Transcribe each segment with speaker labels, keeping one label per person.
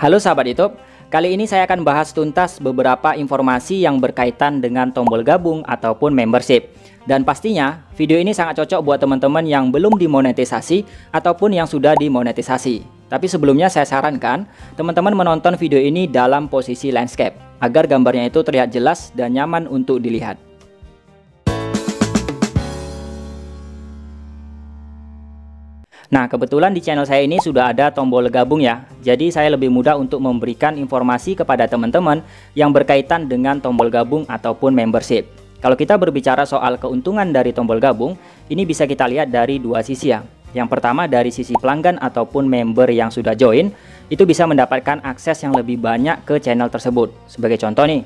Speaker 1: Halo sahabat YouTube, kali ini saya akan bahas tuntas beberapa informasi yang berkaitan dengan tombol gabung ataupun membership. Dan pastinya video ini sangat cocok buat teman-teman yang belum dimonetisasi ataupun yang sudah dimonetisasi. Tapi sebelumnya saya sarankan teman-teman menonton video ini dalam posisi landscape agar gambarnya itu terlihat jelas dan nyaman untuk dilihat. Nah, kebetulan di channel saya ini sudah ada tombol gabung ya. Jadi saya lebih mudah untuk memberikan informasi kepada teman-teman yang berkaitan dengan tombol gabung ataupun membership. Kalau kita berbicara soal keuntungan dari tombol gabung, ini bisa kita lihat dari dua sisi ya. Yang pertama dari sisi pelanggan ataupun member yang sudah join, itu bisa mendapatkan akses yang lebih banyak ke channel tersebut. Sebagai contoh nih,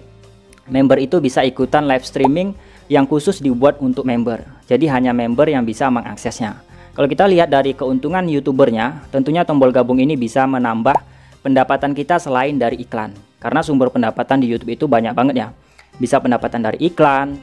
Speaker 1: member itu bisa ikutan live streaming yang khusus dibuat untuk member. Jadi hanya member yang bisa mengaksesnya. Kalau kita lihat dari keuntungan youtubernya, tentunya tombol gabung ini bisa menambah pendapatan kita selain dari iklan. Karena sumber pendapatan di YouTube itu banyak banget ya. Bisa pendapatan dari iklan,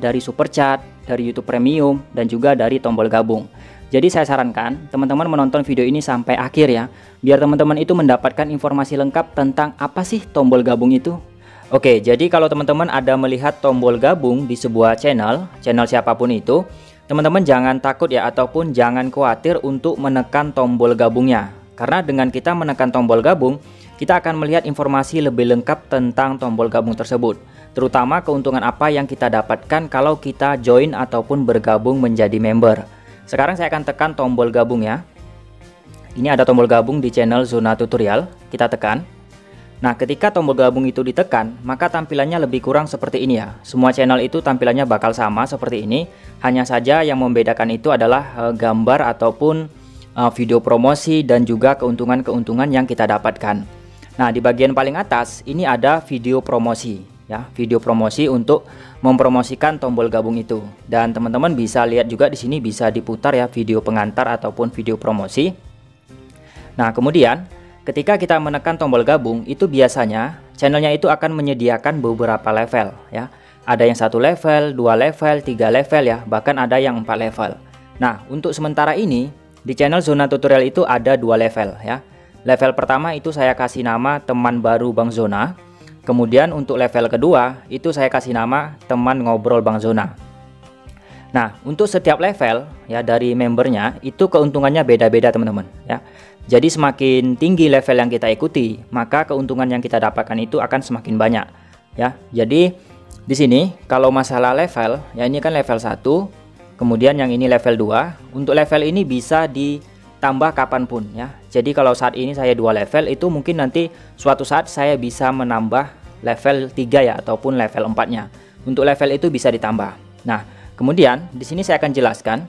Speaker 1: dari super chat, dari YouTube Premium, dan juga dari tombol gabung. Jadi saya sarankan teman-teman menonton video ini sampai akhir ya, biar teman-teman itu mendapatkan informasi lengkap tentang apa sih tombol gabung itu. Oke, jadi kalau teman-teman ada melihat tombol gabung di sebuah channel, channel siapa pun itu, Teman-teman jangan takut ya ataupun jangan khawatir untuk menekan tombol gabungnya. Karena dengan kita menekan tombol gabung, kita akan melihat informasi lebih lengkap tentang tombol gabung tersebut. Terutama keuntungan apa yang kita dapatkan kalau kita join ataupun bergabung menjadi member. Sekarang saya akan tekan tombol gabung ya. Ini ada tombol gabung di channel Zona Tutorial. Kita tekan. Nah, ketika tombol gabung itu ditekan, maka tampilannya lebih kurang seperti ini ya. Semua channel itu tampilannya bakal sama seperti ini. Hanya saja yang membedakan itu adalah uh, gambar ataupun uh, video promosi dan juga keuntungan-keuntungan yang kita dapatkan. Nah, di bagian paling atas ini ada video promosi ya, video promosi untuk mempromosikan tombol gabung itu. Dan teman-teman bisa lihat juga di sini bisa diputar ya video pengantar ataupun video promosi. Nah, kemudian Ketika kita menekan tombol gabung, itu biasanya channelnya itu akan menyediakan beberapa level ya. Ada yang satu level, dua level, tiga level ya, bahkan ada yang empat level. Nah, untuk sementara ini di channel Zona Tutorial itu ada dua level ya. Level pertama itu saya kasih nama teman baru Bang Zona. Kemudian untuk level kedua itu saya kasih nama teman ngobrol Bang Zona. Nah, untuk setiap level ya dari membernya itu keuntungannya beda-beda teman-teman ya. Jadi semakin tinggi level yang kita ikuti, maka keuntungan yang kita dapatkan itu akan semakin banyak ya. Jadi di sini kalau masalah level, ya ini kan level 1, kemudian yang ini level 2. Untuk level ini bisa ditambah kapan pun ya. Jadi kalau saat ini saya dua level itu mungkin nanti suatu saat saya bisa menambah level 3 ya ataupun level 4-nya. Untuk level itu bisa ditambah. Nah, kemudian di sini saya akan jelaskan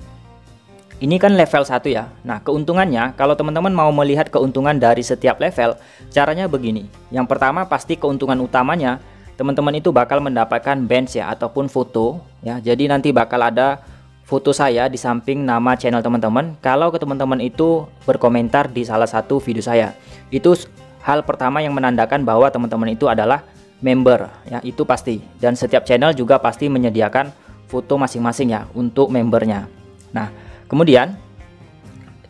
Speaker 1: ini kan level 1 ya. Nah, keuntungannya kalau teman-teman mau melihat keuntungan dari setiap level, caranya begini. Yang pertama pasti keuntungan utamanya teman-teman itu bakal mendapatkan bench ya ataupun foto ya. Jadi nanti bakal ada foto saya di samping nama channel teman-teman kalau ke teman-teman itu berkomentar di salah satu video saya. Itu hal pertama yang menandakan bahwa teman-teman itu adalah member ya, itu pasti. Dan setiap channel juga pasti menyediakan foto masing-masing ya untuk membernya. Nah, Kemudian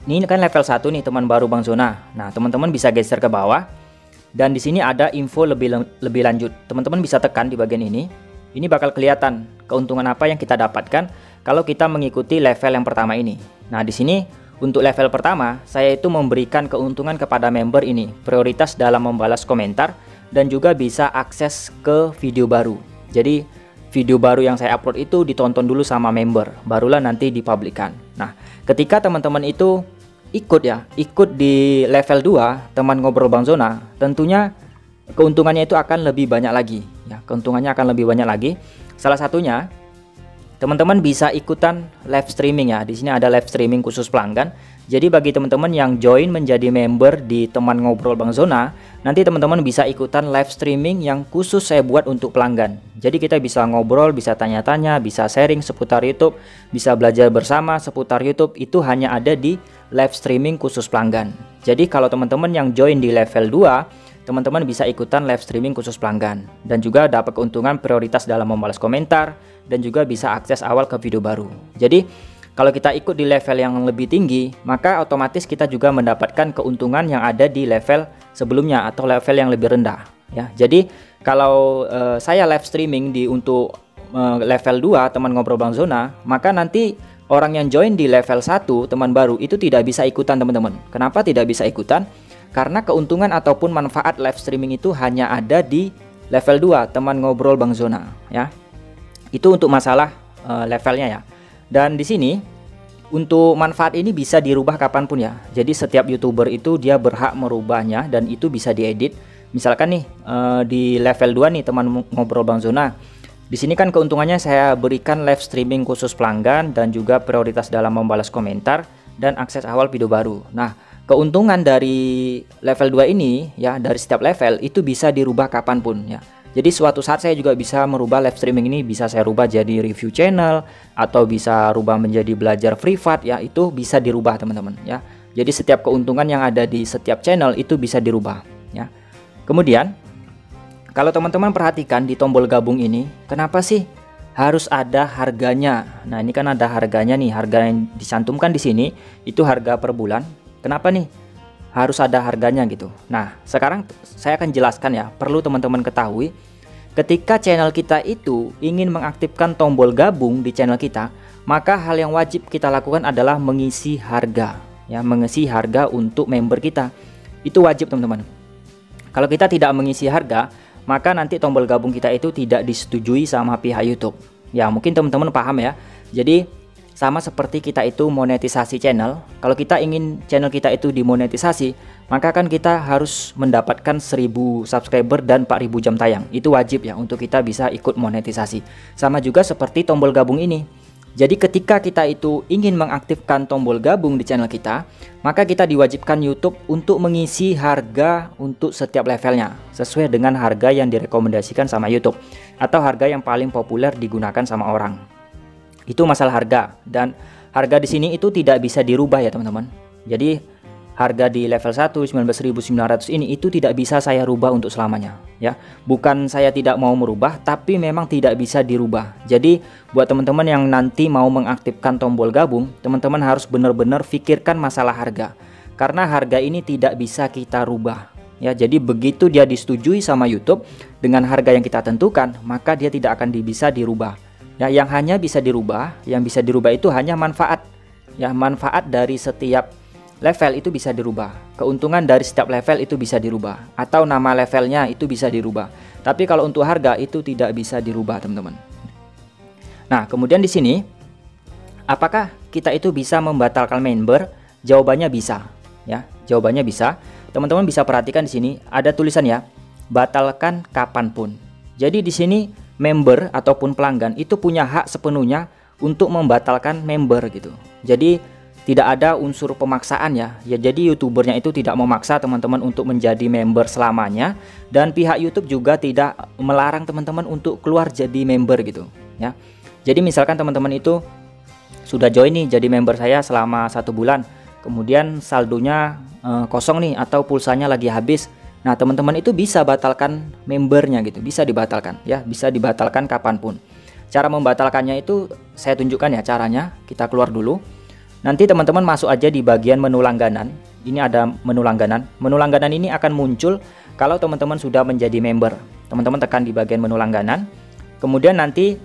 Speaker 1: ini kan level 1 nih teman baru Bang Zona. Nah, teman-teman bisa geser ke bawah dan di sini ada info lebih lebih lanjut. Teman-teman bisa tekan di bagian ini. Ini bakal kelihatan keuntungan apa yang kita dapatkan kalau kita mengikuti level yang pertama ini. Nah, di sini untuk level pertama, saya itu memberikan keuntungan kepada member ini, prioritas dalam membalas komentar dan juga bisa akses ke video baru. Jadi, video baru yang saya upload itu ditonton dulu sama member, barulah nanti dipublikkan. Nah, ketika teman-teman itu ikut ya, ikut di level 2, teman ngobrol Bang Zona, tentunya keuntungannya itu akan lebih banyak lagi. Ya, keuntungannya akan lebih banyak lagi. Salah satunya teman-teman bisa ikutan live streaming ya. Di sini ada live streaming khusus pelanggan. Jadi bagi teman-teman yang join menjadi member di teman ngobrol Bang Zona, nanti teman-teman bisa ikutan live streaming yang khusus saya buat untuk pelanggan. Jadi kita bisa ngobrol, bisa tanya-tanya, bisa sharing seputar YouTube, bisa belajar bersama seputar YouTube. Itu hanya ada di live streaming khusus pelanggan. Jadi kalau teman-teman yang join di level 2, teman-teman bisa ikutan live streaming khusus pelanggan dan juga dapat keuntungan prioritas dalam membalas komentar dan juga bisa akses awal ke video baru. Jadi kalau kita ikut di level yang lebih tinggi, maka otomatis kita juga mendapatkan keuntungan yang ada di level sebelumnya atau level yang lebih rendah ya. Jadi kalau uh, saya live streaming di untuk uh, level 2 teman ngobrol Bang Zona, maka nanti orang yang join di level 1 teman baru itu tidak bisa ikutan teman-teman. Kenapa tidak bisa ikutan? Karena keuntungan ataupun manfaat live streaming itu hanya ada di level 2 teman ngobrol Bang Zona ya. Itu untuk masalah uh, levelnya ya. Dan di sini untuk manfaat ini bisa dirubah kapan pun ya. Jadi setiap youtuber itu dia berhak merubahnya dan itu bisa diedit. Misalkan nih uh, di level 2 nih teman ngobrol Bang Zona. Di sini kan keuntungannya saya berikan live streaming khusus pelanggan dan juga prioritas dalam membalas komentar dan akses awal video baru. Nah, keuntungan dari level 2 ini ya dari setiap level itu bisa dirubah kapan pun ya jadi suatu saat saya juga bisa merubah live streaming ini bisa saya rubah jadi review channel atau bisa rubah menjadi belajar privat ya itu bisa dirubah teman-teman ya. Jadi setiap keuntungan yang ada di setiap channel itu bisa dirubah ya. Kemudian kalau teman-teman perhatikan di tombol gabung ini kenapa sih harus ada harganya? Nah ini kan ada harganya nih harga yang dicantumkan di sini itu harga per bulan. Kenapa nih? Harus ada harganya gitu. Nah, sekarang saya akan jelaskan ya. Perlu teman-teman ketahui, ketika channel kita itu ingin mengaktifkan tombol gabung di channel kita, maka hal yang wajib kita lakukan adalah mengisi harga. Ya, mengisi harga untuk member kita. Itu wajib teman-teman. Kalau kita tidak mengisi harga, maka nanti tombol gabung kita itu tidak disetujui sama pihak YouTube. Ya, mungkin teman-teman paham ya. Jadi sama seperti kita itu monetisasi channel. Kalau kita ingin channel kita itu dimonetisasi, maka kan kita harus mendapatkan 1000 subscriber dan 4000 jam tayang. Itu wajib ya untuk kita bisa ikut monetisasi. Sama juga seperti tombol gabung ini. Jadi ketika kita itu ingin mengaktifkan tombol gabung di channel kita, maka kita diwajibkan YouTube untuk mengisi harga untuk setiap levelnya sesuai dengan harga yang direkomendasikan sama YouTube atau harga yang paling populer digunakan sama orang itu masalah harga. Dan harga di sini itu tidak bisa dirubah ya teman-teman. Jadi harga di level 1 19.900 ini itu tidak bisa saya rubah untuk selamanya ya. Bukan saya tidak mau merubah tapi memang tidak bisa dirubah. Jadi buat teman-teman yang nanti mau mengaktifkan tombol gabung teman-teman harus benar-benar pikirkan masalah harga. Karena harga ini tidak bisa kita rubah ya. Jadi begitu dia disetujui sama YouTube dengan harga yang kita tentukan maka dia tidak akan bisa dirubah Ya, yang hanya bisa dirubah, yang bisa dirubah itu hanya manfaat. Ya, manfaat dari setiap level itu bisa dirubah. Keuntungan dari setiap level itu bisa dirubah atau nama levelnya itu bisa dirubah. Tapi kalau untuk harga itu tidak bisa dirubah, teman-teman. Nah, kemudian di sini apakah kita itu bisa membatalkan member? Jawabannya bisa, ya. Jawabannya bisa. Teman-teman bisa perhatikan di sini ada tulisan ya, batalkan kapan pun. Jadi di sini member ataupun pelanggan itu punya hak sepenuhnya untuk membatalkan member gitu. Jadi tidak ada unsur pemaksaan ya. Ya jadi youtubernya itu tidak memaksa teman-teman untuk menjadi member selamanya dan pihak YouTube juga tidak melarang teman-teman untuk keluar jadi member gitu ya. Jadi misalkan teman-teman itu sudah join nih jadi member saya selama satu bulan, kemudian saldonya eh, kosong nih atau pulsanya lagi habis Nah, teman-teman itu bisa batalkan membernya gitu, bisa dibatalkan ya, bisa dibatalkan kapan pun. Cara membatalkannya itu saya tunjukkan ya caranya. Kita keluar dulu. Nanti teman-teman masuk aja di bagian menu langganan. Ini ada menu langganan. Menu langganan ini akan muncul kalau teman-teman sudah menjadi member. Teman-teman tekan di bagian menu langganan. Kemudian nanti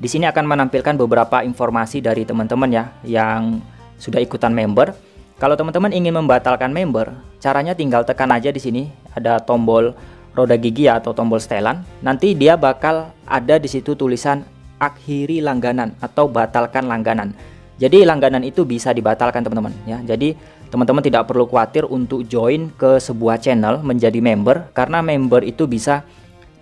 Speaker 1: di sini akan menampilkan beberapa informasi dari teman-teman ya yang sudah ikutan member. Kalau teman-teman ingin membatalkan member, caranya tinggal tekan aja di sini ada tombol roda gigi atau tombol setelan. Nanti dia bakal ada di situ tulisan akhiri langganan atau batalkan langganan. Jadi langganan itu bisa dibatalkan teman-teman ya. Jadi teman-teman tidak perlu khawatir untuk join ke sebuah channel menjadi member karena member itu bisa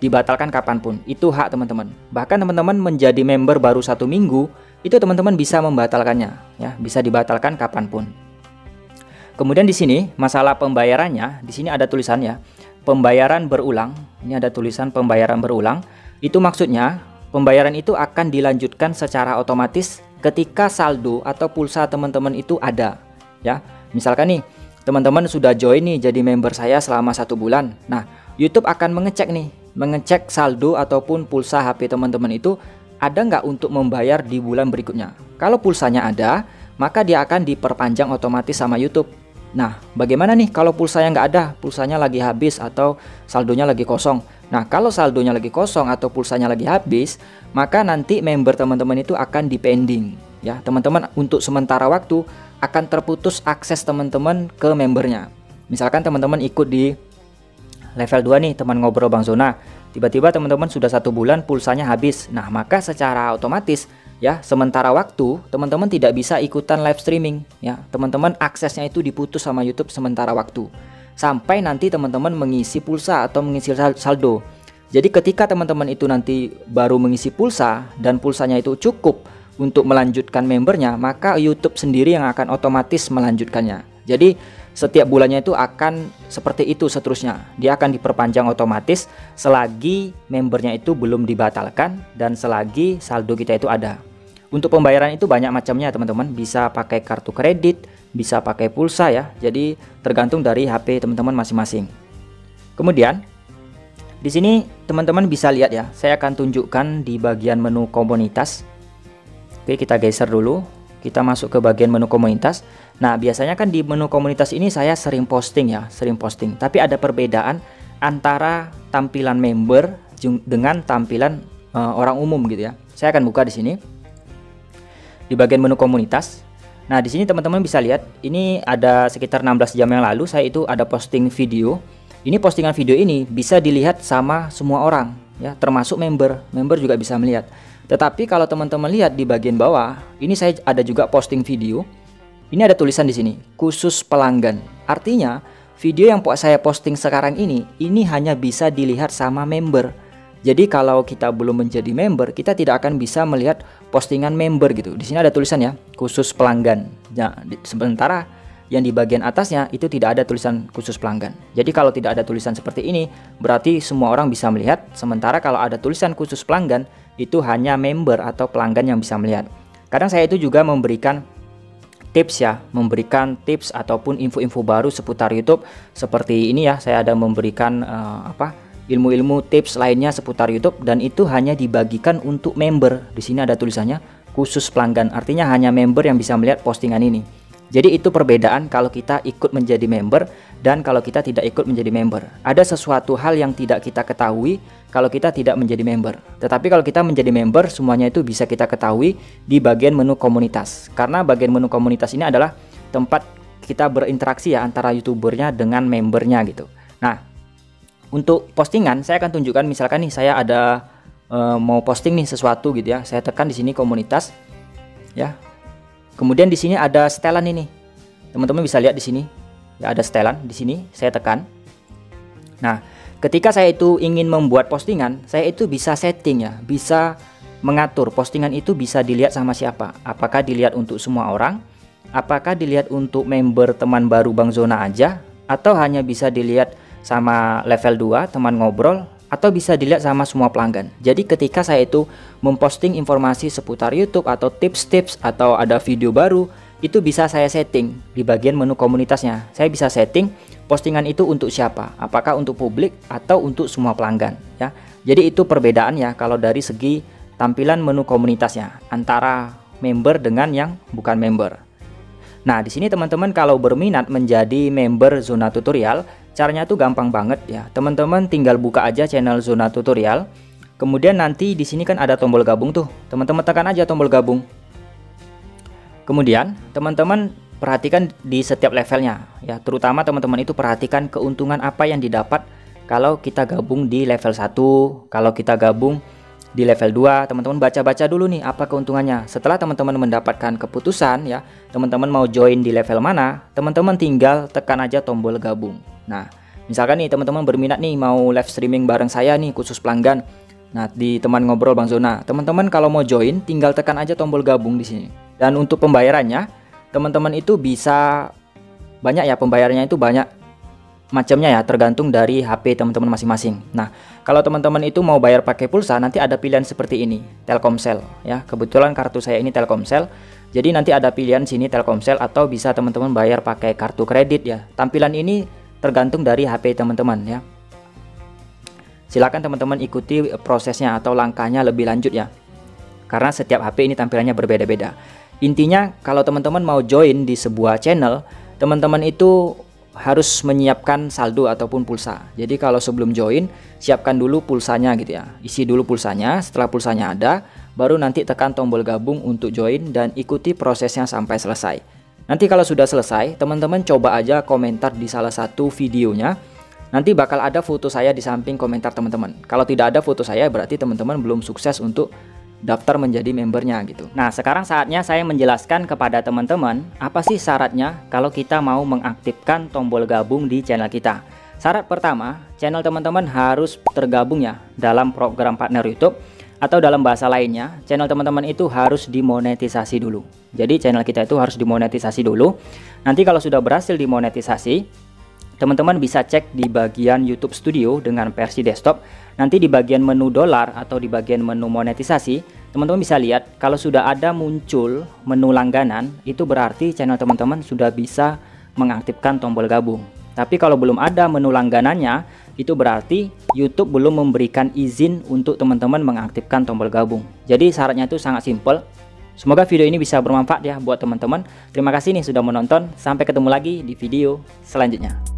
Speaker 1: dibatalkan kapan pun. Itu hak teman-teman. Bahkan teman-teman menjadi member baru satu minggu itu teman-teman bisa membatalkannya ya, bisa dibatalkan kapan pun. Kemudian di sini masalah pembayarannya, di sini ada tulisannya pembayaran berulang. Ini ada tulisan pembayaran berulang. Itu maksudnya pembayaran itu akan dilanjutkan secara otomatis ketika saldo atau pulsa teman-teman itu ada. Ya, misalkan nih teman-teman sudah join nih jadi member saya selama satu bulan. Nah, YouTube akan mengecek nih, mengecek saldo ataupun pulsa HP teman-teman itu ada nggak untuk membayar di bulan berikutnya. Kalau pulsanya ada, maka dia akan diperpanjang otomatis sama YouTube. Nah, bagaimana nih kalau pulsanya nggak ada, pulsanya lagi habis atau saldonya lagi kosong? Nah, kalau saldonya lagi kosong atau pulsanya lagi habis, maka nanti member teman-teman itu akan dipending. Ya, teman-teman untuk sementara waktu akan terputus akses teman-teman ke membernya. Misalkan teman-teman ikut di level 2 nih, teman ngobrol Bang Zona. Tiba-tiba teman-teman sudah satu bulan pulsanya habis. Nah maka secara otomatis ya sementara waktu teman-teman tidak bisa ikutan live streaming ya. Teman-teman aksesnya itu diputus sama YouTube sementara waktu. Sampai nanti teman-teman mengisi pulsa atau mengisi saldo. Jadi ketika teman-teman itu nanti baru mengisi pulsa dan pulsanya itu cukup untuk melanjutkan membernya maka YouTube sendiri yang akan otomatis melanjutkannya. Jadi setiap bulannya itu akan seperti itu seterusnya. Dia akan diperpanjang otomatis selagi membernya itu belum dibatalkan dan selagi saldo kita itu ada. Untuk pembayaran itu banyak macamnya teman-teman, bisa pakai kartu kredit, bisa pakai pulsa ya. Jadi tergantung dari HP teman-teman masing-masing. Kemudian di sini teman-teman bisa lihat ya, saya akan tunjukkan di bagian menu komunitas. Oke, kita geser dulu. Kita masuk ke bagian menu komunitas. Nah, biasanya kan di menu komunitas ini saya sering posting ya, sering posting. Tapi ada perbedaan antara tampilan member dengan tampilan uh, orang umum gitu ya. Saya akan buka di sini. Di bagian menu komunitas. Nah, di sini teman-teman bisa lihat, ini ada sekitar 16 jam yang lalu saya itu ada posting video. Ini postingan video ini bisa dilihat sama semua orang ya, termasuk member. Member juga bisa melihat. Tetapi kalau teman-teman lihat di bagian bawah, ini saya ada juga posting video ini ada tulisan di sini, khusus pelanggan. Artinya, video yang saya posting sekarang ini, ini hanya bisa dilihat sama member. Jadi kalau kita belum menjadi member, kita tidak akan bisa melihat postingan member gitu. Di sini ada tulisan ya, khusus pelanggan. Nah, sementara yang di bagian atasnya itu tidak ada tulisan khusus pelanggan. Jadi kalau tidak ada tulisan seperti ini, berarti semua orang bisa melihat. Sementara kalau ada tulisan khusus pelanggan, itu hanya member atau pelanggan yang bisa melihat. Kadang saya itu juga memberikan tips ya, memberikan tips ataupun info-info baru seputar YouTube seperti ini ya. Saya ada memberikan uh, apa? ilmu-ilmu tips lainnya seputar YouTube dan itu hanya dibagikan untuk member. Di sini ada tulisannya khusus pelanggan. Artinya hanya member yang bisa melihat postingan ini. Jadi itu perbedaan kalau kita ikut menjadi member dan kalau kita tidak ikut menjadi member. Ada sesuatu hal yang tidak kita ketahui kalau kita tidak menjadi member. Tetapi kalau kita menjadi member, semuanya itu bisa kita ketahui di bagian menu komunitas. Karena bagian menu komunitas ini adalah tempat kita berinteraksi ya antara youtubernya dengan membernya gitu. Nah, untuk postingan saya akan tunjukkan misalkan nih saya ada e, mau posting nih sesuatu gitu ya. Saya tekan di sini komunitas ya. Kemudian di sini ada setelan ini. Teman-teman bisa lihat di sini. Ya ada setelan di sini, saya tekan. Nah, Ketika saya itu ingin membuat postingan, saya itu bisa setting ya, bisa mengatur postingan itu bisa dilihat sama siapa. Apakah dilihat untuk semua orang? Apakah dilihat untuk member teman baru Bang Zona aja? Atau hanya bisa dilihat sama level 2 teman ngobrol? Atau bisa dilihat sama semua pelanggan? Jadi ketika saya itu memposting informasi seputar YouTube atau tips-tips atau ada video baru, itu bisa saya setting di bagian menu komunitasnya. Saya bisa setting postingan itu untuk siapa? Apakah untuk publik atau untuk semua pelanggan ya. Jadi itu perbedaan ya kalau dari segi tampilan menu komunitasnya antara member dengan yang bukan member. Nah, di sini teman-teman kalau berminat menjadi member zona tutorial, caranya tuh gampang banget ya. Teman-teman tinggal buka aja channel zona tutorial. Kemudian nanti di sini kan ada tombol gabung tuh. Teman-teman tekan aja tombol gabung. Kemudian, teman-teman perhatikan di setiap levelnya ya terutama teman-teman itu perhatikan keuntungan apa yang didapat kalau kita gabung di level 1 kalau kita gabung di level 2 teman-teman baca-baca dulu nih apa keuntungannya. Setelah teman-teman mendapatkan keputusan ya teman-teman mau join di level mana teman-teman tinggal tekan aja tombol gabung. Nah misalkan nih teman-teman berminat nih mau live streaming bareng saya nih khusus pelanggan. Nah, di teman ngobrol Bang Zona, teman-teman kalau mau join tinggal tekan aja tombol gabung di sini. Dan untuk pembayarannya, teman-teman itu bisa banyak ya pembayarannya itu banyak macamnya ya tergantung dari HP teman-teman masing-masing. Nah, kalau teman-teman itu mau bayar pakai pulsa nanti ada pilihan seperti ini, Telkomsel ya. Kebetulan kartu saya ini Telkomsel. Jadi nanti ada pilihan sini Telkomsel atau bisa teman-teman bayar pakai kartu kredit ya. Tampilan ini tergantung dari HP teman-teman ya. Silakan teman-teman ikuti prosesnya atau langkahnya lebih lanjut ya. karena setiap HP ini tampilannya berbeda-beda. Intinya kalau teman-teman mau join di sebuah channel, teman-teman itu harus menyiapkan saldo ataupun pulsa. Jadi kalau sebelum join, siapkan dulu pulsanya gitu ya. Isi dulu pulsanya, setelah pulsanya ada, baru nanti tekan tombol gabung untuk join dan ikuti prosesnya sampai selesai. Nanti kalau sudah selesai, teman-teman coba aja komentar di salah satu videonya. Nanti bakal ada foto saya di samping komentar teman-teman. Kalau tidak ada foto saya berarti teman-teman belum sukses untuk daftar menjadi membernya gitu. Nah, sekarang saatnya saya menjelaskan kepada teman-teman apa sih syaratnya kalau kita mau mengaktifkan tombol gabung di channel kita. Syarat pertama, channel teman-teman harus tergabung ya dalam program partner YouTube atau dalam bahasa lainnya, channel teman-teman itu harus dimonetisasi dulu. Jadi channel kita itu harus dimonetisasi dulu. Nanti kalau sudah berhasil dimonetisasi, teman-teman bisa cek di bagian YouTube Studio dengan versi desktop Nanti di bagian menu dolar atau di bagian menu monetisasi, teman-teman bisa lihat kalau sudah ada muncul menu langganan, itu berarti channel teman-teman sudah bisa mengaktifkan tombol gabung. Tapi kalau belum ada menu langganannya, itu berarti YouTube belum memberikan izin untuk teman-teman mengaktifkan tombol gabung. Jadi syaratnya itu sangat simpel. Semoga video ini bisa bermanfaat ya buat teman-teman. Terima kasih nih sudah menonton. Sampai ketemu lagi di video selanjutnya.